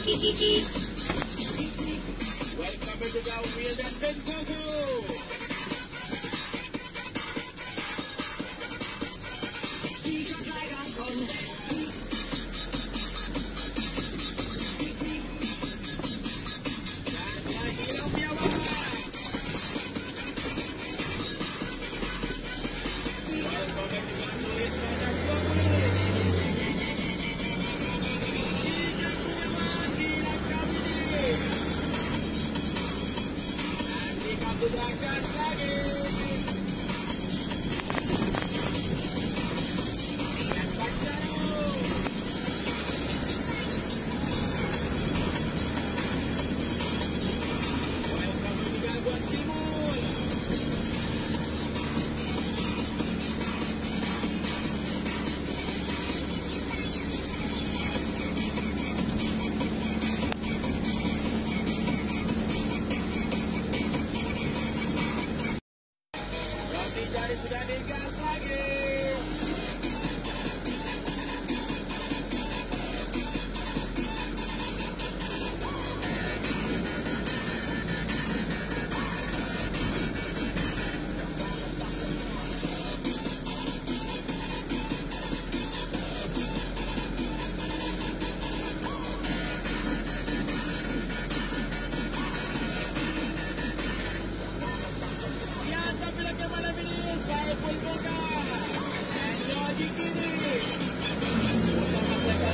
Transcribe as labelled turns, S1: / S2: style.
S1: Welcome to the Wild and Pentoso. Black Bass Lagging.